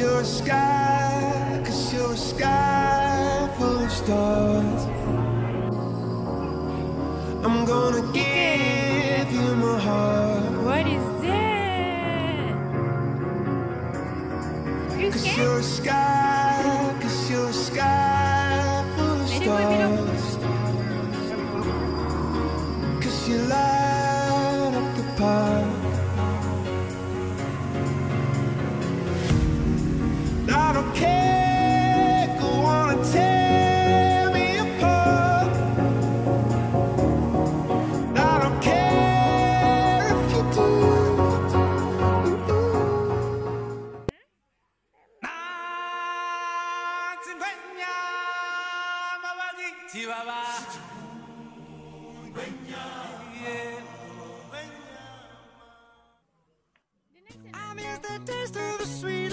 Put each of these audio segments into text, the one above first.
you're a sky, cause you're a sky full of stars. I'm gonna give you my heart. What is that? You Cause you're a sky, cause you're a sky full of Maybe we'll meet up. stars. Cause you light I miss the taste of the sweet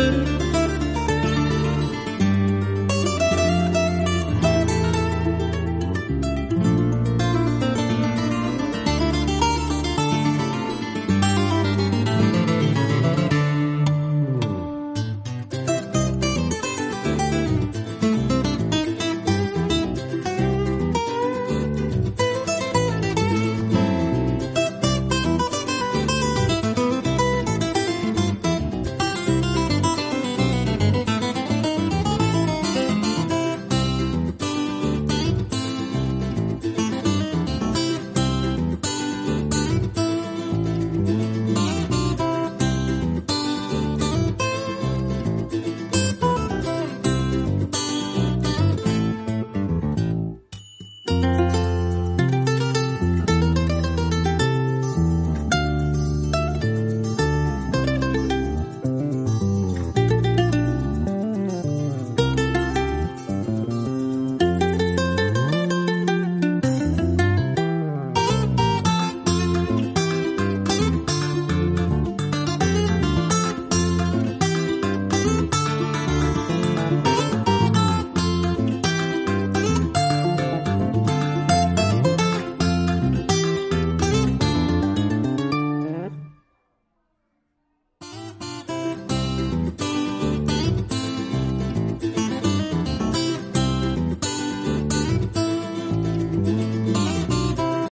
Thank